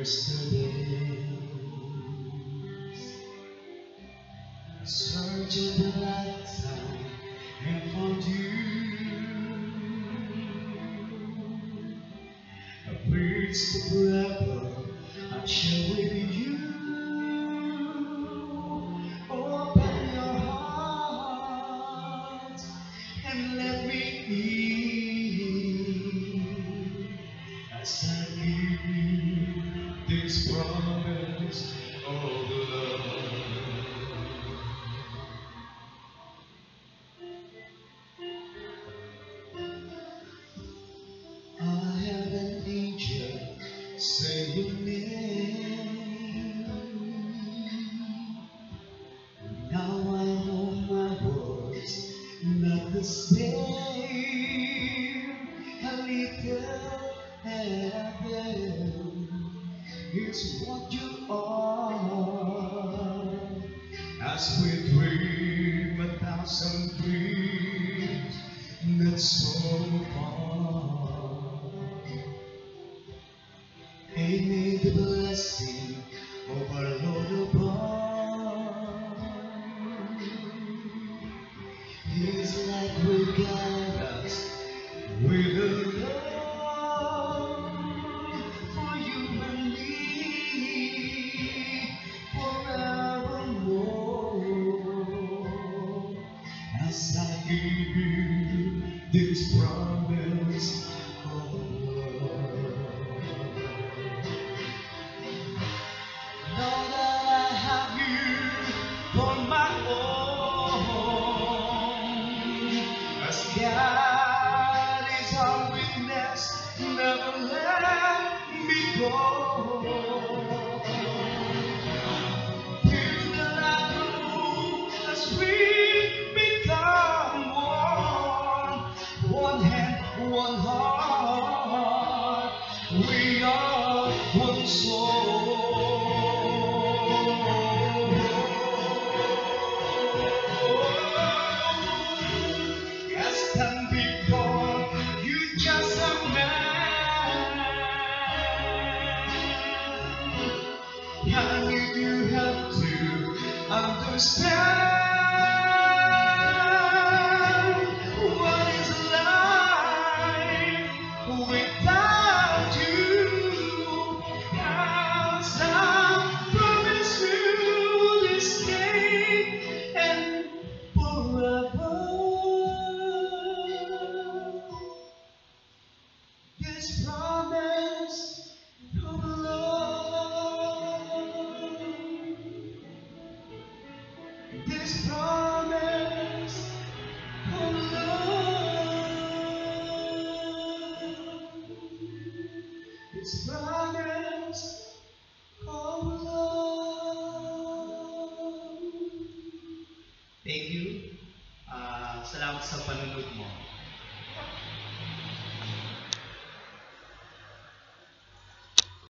yesterdays. Searching the lifetime and found you. I reached the forever I share with you. Open your heart and let me in this promise of love. I have an angel say your name. As we this promise of love. Know that I have you for my own. As God We are one soul. You just a man. You have to understand Promise of love. Thank you. Ah, salamat sa panunod mo.